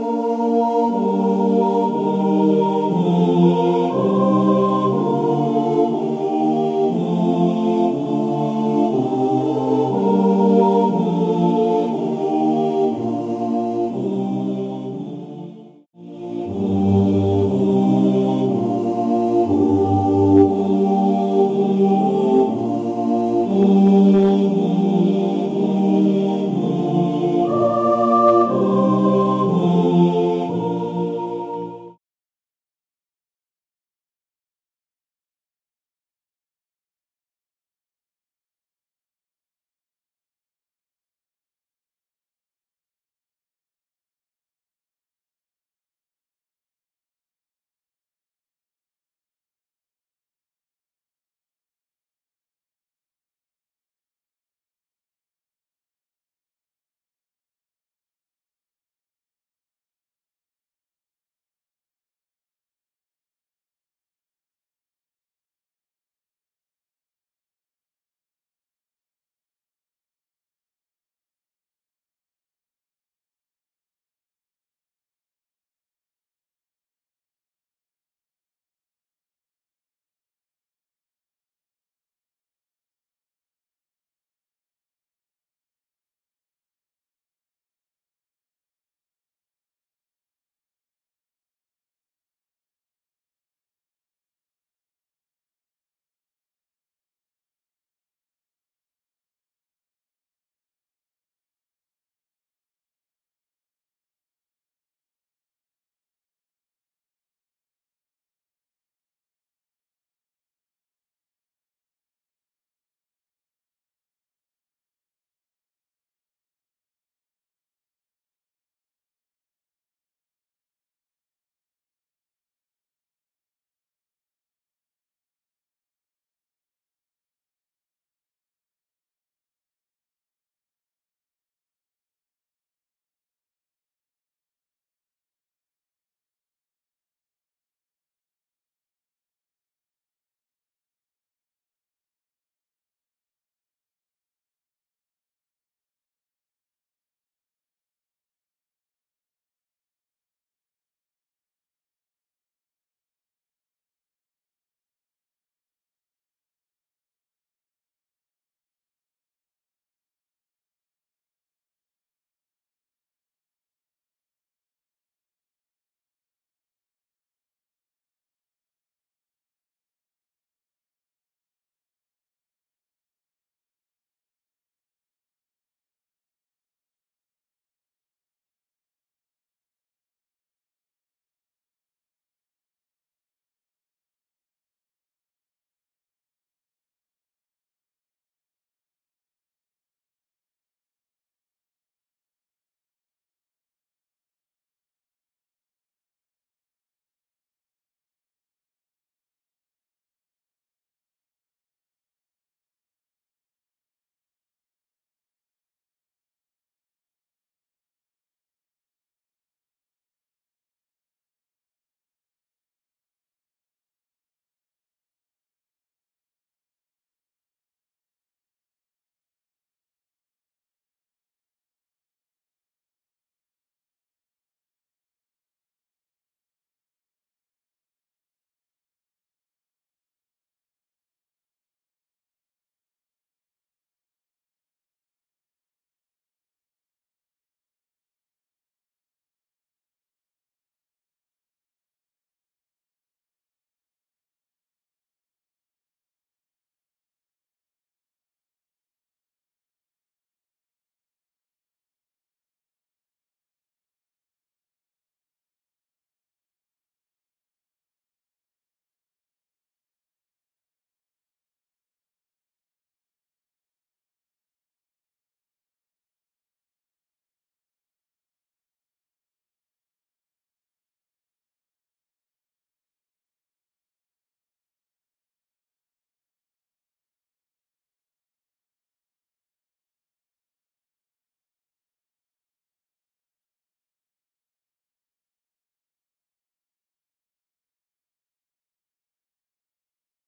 Oh.